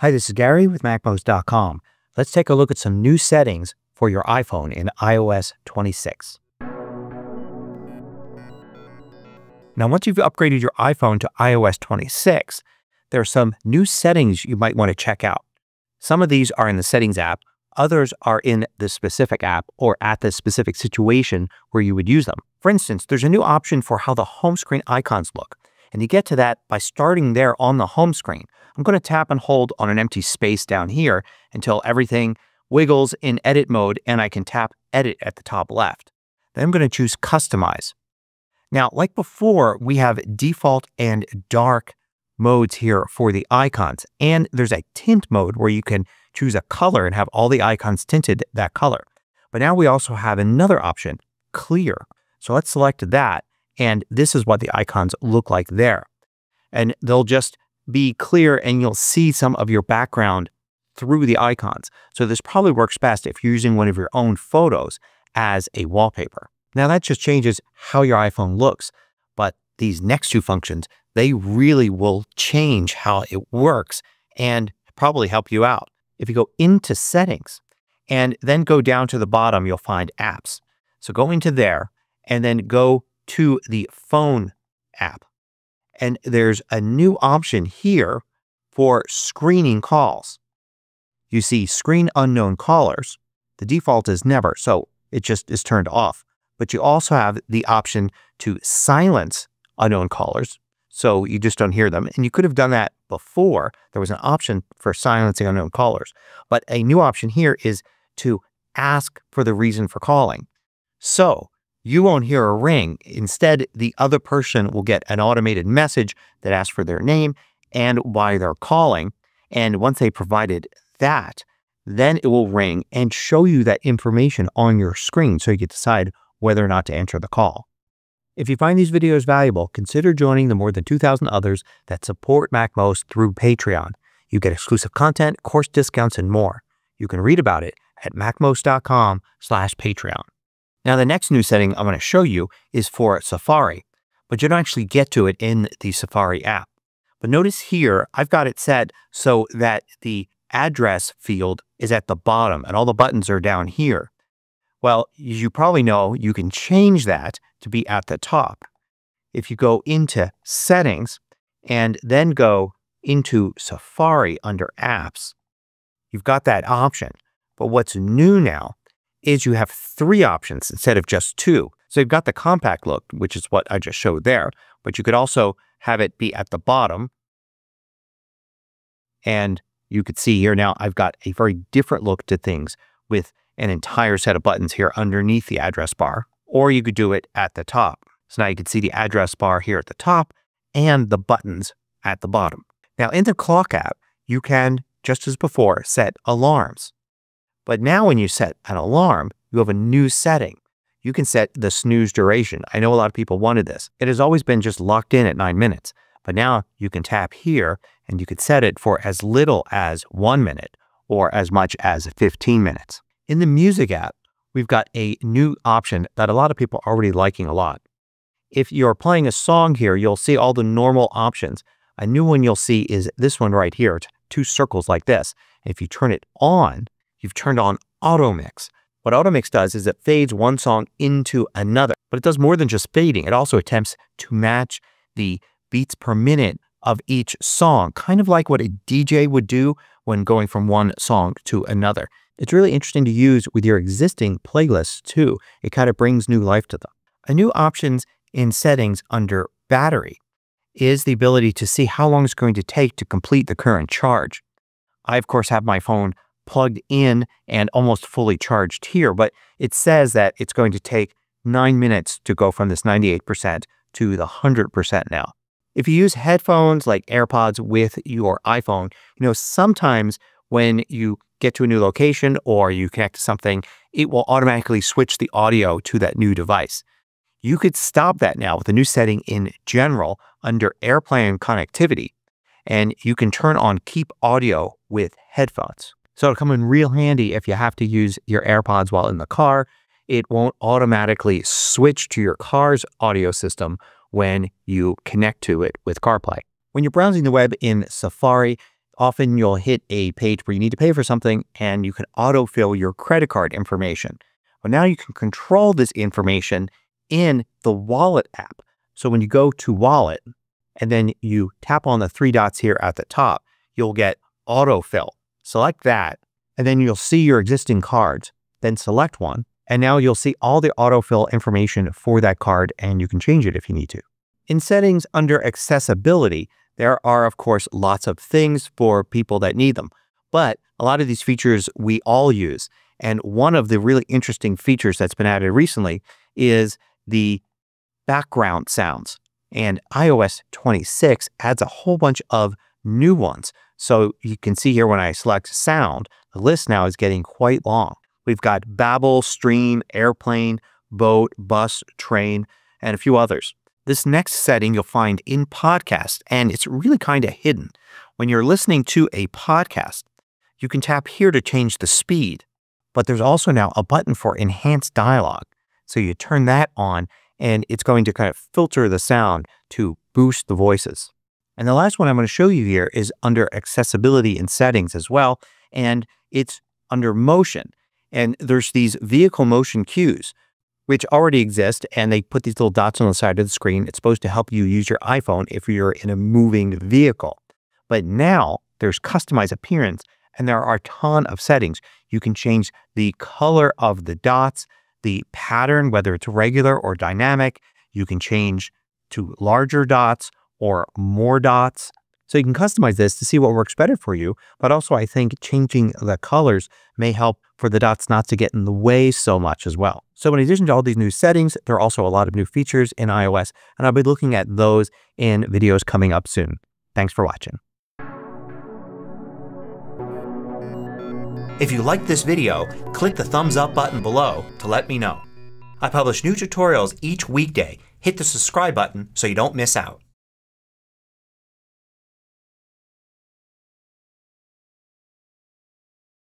Hi, this is Gary with MacMost.com. Let's take a look at some new settings for your iPhone in iOS 26. Now, once you've upgraded your iPhone to iOS 26, there are some new settings you might want to check out. Some of these are in the Settings app, others are in the specific app or at the specific situation where you would use them. For instance, there's a new option for how the home screen icons look. And you get to that by starting there on the home screen. I'm going to tap and hold on an empty space down here until everything wiggles in edit mode and I can tap edit at the top left. Then I'm going to choose customize. Now, like before, we have default and dark modes here for the icons. And there's a tint mode where you can choose a color and have all the icons tinted that color. But now we also have another option, clear. So let's select that and this is what the icons look like there. And they'll just be clear and you'll see some of your background through the icons. So this probably works best if you're using one of your own photos as a wallpaper. Now that just changes how your iPhone looks, but these next two functions, they really will change how it works and probably help you out. If you go into settings and then go down to the bottom, you'll find apps. So go into there and then go to the phone app. And there's a new option here for screening calls. You see screen unknown callers. The default is never, so it just is turned off. But you also have the option to silence unknown callers, so you just don't hear them. And you could have done that before. There was an option for silencing unknown callers. But a new option here is to ask for the reason for calling. So you won't hear a ring. Instead, the other person will get an automated message that asks for their name and why they're calling. And once they provided that, then it will ring and show you that information on your screen so you can decide whether or not to answer the call. If you find these videos valuable, consider joining the more than 2,000 others that support MacMost through Patreon. You get exclusive content, course discounts, and more. You can read about it at macmost.com slash Patreon. Now, the next new setting I'm going to show you is for Safari, but you don't actually get to it in the Safari app. But notice here, I've got it set so that the address field is at the bottom and all the buttons are down here. Well, as you probably know, you can change that to be at the top. If you go into Settings and then go into Safari under Apps, you've got that option. But what's new now is you have three options instead of just two. So you've got the compact look, which is what I just showed there, but you could also have it be at the bottom. And you could see here now I've got a very different look to things with an entire set of buttons here underneath the address bar, or you could do it at the top. So now you can see the address bar here at the top and the buttons at the bottom. Now in the clock app, you can, just as before, set alarms. But now when you set an alarm, you have a new setting. You can set the snooze duration. I know a lot of people wanted this. It has always been just locked in at nine minutes, but now you can tap here and you can set it for as little as one minute or as much as 15 minutes. In the music app, we've got a new option that a lot of people are already liking a lot. If you're playing a song here, you'll see all the normal options. A new one you'll see is this one right here. Two circles like this. If you turn it on, you've turned on auto mix. What auto mix does is it fades one song into another, but it does more than just fading. It also attempts to match the beats per minute of each song, kind of like what a DJ would do when going from one song to another. It's really interesting to use with your existing playlists too. It kind of brings new life to them. A new options in settings under battery is the ability to see how long it's going to take to complete the current charge. I, of course, have my phone plugged in and almost fully charged here, but it says that it's going to take nine minutes to go from this 98% to the 100% now. If you use headphones like AirPods with your iPhone, you know, sometimes when you get to a new location or you connect to something, it will automatically switch the audio to that new device. You could stop that now with a new setting in general under AirPlay and Continuity, and you can turn on keep audio with headphones. So it'll come in real handy if you have to use your AirPods while in the car. It won't automatically switch to your car's audio system when you connect to it with CarPlay. When you're browsing the web in Safari, often you'll hit a page where you need to pay for something and you can autofill your credit card information. But now you can control this information in the Wallet app. So when you go to Wallet and then you tap on the three dots here at the top, you'll get autofill. Select that and then you'll see your existing cards. Then select one and now you'll see all the autofill information for that card and you can change it if you need to. In settings under accessibility, there are, of course, lots of things for people that need them, but a lot of these features we all use. And one of the really interesting features that's been added recently is the background sounds. And iOS 26 adds a whole bunch of new ones. So you can see here when I select sound, the list now is getting quite long. We've got Babble, Stream, Airplane, Boat, Bus, Train, and a few others. This next setting you'll find in podcast, and it's really kind of hidden. When you're listening to a podcast, you can tap here to change the speed, but there's also now a button for enhanced dialogue. So you turn that on, and it's going to kind of filter the sound to boost the voices. And the last one I'm going to show you here is under accessibility and settings as well, and it's under motion. And there's these vehicle motion cues which already exist, and they put these little dots on the side of the screen. It's supposed to help you use your iPhone if you're in a moving vehicle. But now there's customized appearance, and there are a ton of settings. You can change the color of the dots, the pattern, whether it's regular or dynamic. You can change to larger dots or more dots. So you can customize this to see what works better for you. But also, I think changing the colors may help for the dots not to get in the way so much as well. So in addition to all these new settings, there are also a lot of new features in iOS, and I'll be looking at those in videos coming up soon. Thanks for watching. If you liked this video, click the thumbs up button below to let me know. I publish new tutorials each weekday. Hit the subscribe button so you don't miss out.